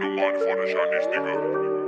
normal for the Chinese nigga.